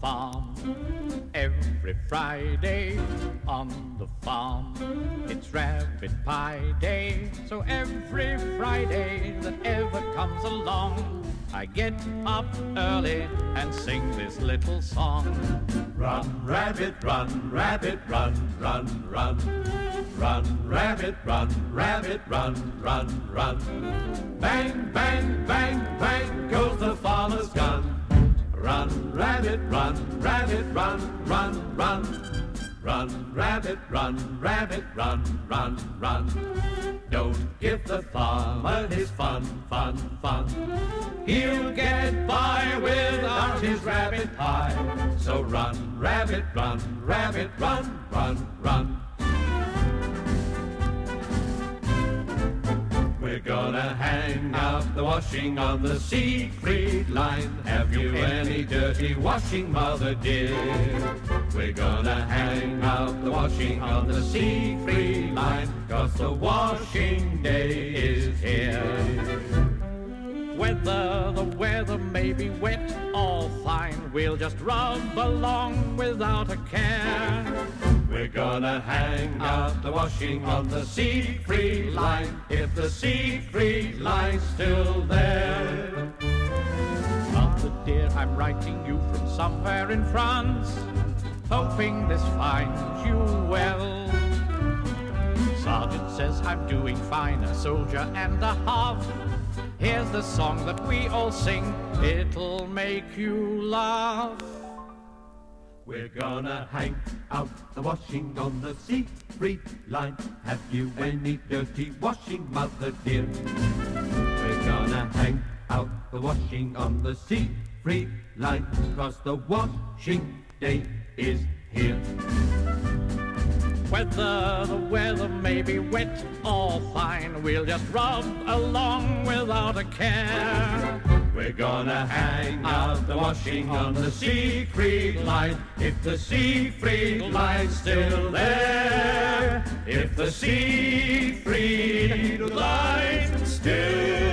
farm. Every Friday on the farm, it's rabbit pie day. So every Friday that ever comes along, I get up early and sing this little song. Run, rabbit, run, rabbit, run, run, run. Run, rabbit, run, rabbit, run, run, run. Bang, bang, bang, bang rabbit, run, rabbit, run, run, run. Run, rabbit, run, rabbit, run, run, run. Don't give the farmer his fun, fun, fun. He'll get by without his rabbit pie. So run, rabbit, run, rabbit, run, run, run. We're gonna hang out the washing on the Siegfried line. You any dirty washing, mother dear? We're gonna hang out the washing on the Siegfried line, cause the washing day is here. Whether the weather may be wet or fine, we'll just rub along without a care. We're gonna hang out the washing on the Siegfried line, if the Siegfried line's still there. Dear, I'm writing you from somewhere in France, hoping this finds you well. Sergeant says I'm doing fine, a soldier and a half. Here's the song that we all sing, it'll make you laugh. We're gonna hang out the washing on the Siegfried line. Have you any dirty washing, mother dear? We're gonna hang out the washing on the Siegfried line, cause the washing day is here. Whether the weather may be wet or fine, we'll just rub along without a care. We're gonna hang out the washing on the sea Siegfried line, if the sea Siegfried line's still there. If the sea Siegfried line's still there.